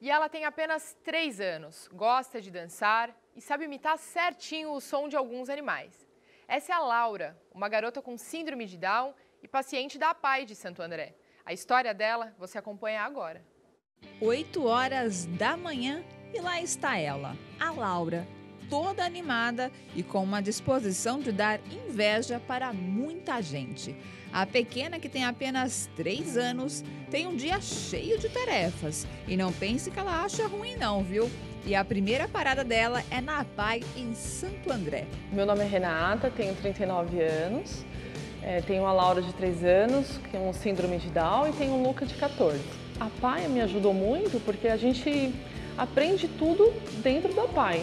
E ela tem apenas 3 anos, gosta de dançar e sabe imitar certinho o som de alguns animais. Essa é a Laura, uma garota com síndrome de Down e paciente da APAI de Santo André. A história dela você acompanha agora. 8 horas da manhã e lá está ela, a Laura, toda animada e com uma disposição de dar inveja para muita gente. A pequena, que tem apenas 3 anos, tem um dia cheio de tarefas. E não pense que ela acha ruim, não, viu? E a primeira parada dela é na APAI, em Santo André. Meu nome é Renata, tenho 39 anos. É, tenho a Laura de 3 anos, que é um síndrome de Down, e tenho o Luca de 14. A PAI me ajudou muito porque a gente aprende tudo dentro da PAI.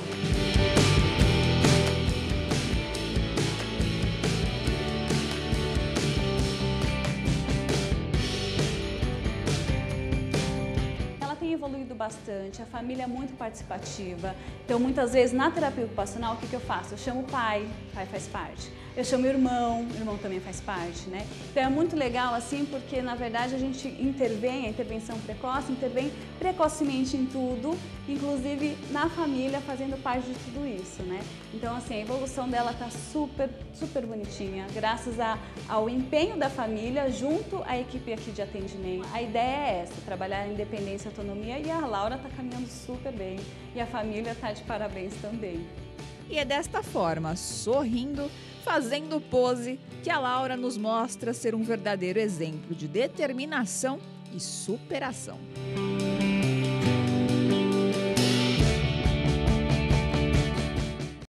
evoluído bastante, a família é muito participativa. Então, muitas vezes, na terapia ocupacional, o que, que eu faço? Eu chamo o pai, o pai faz parte. Eu chamo irmão, o irmão também faz parte, né? Então, é muito legal, assim, porque, na verdade, a gente intervém, a intervenção precoce, intervém precocemente em tudo, inclusive na família, fazendo parte de tudo isso, né? Então, assim, a evolução dela tá super, super bonitinha, graças a, ao empenho da família junto à equipe aqui de atendimento. A ideia é essa, trabalhar a independência e autonomia e a Laura está caminhando super bem e a família está de parabéns também. E é desta forma, sorrindo, fazendo pose, que a Laura nos mostra ser um verdadeiro exemplo de determinação e superação.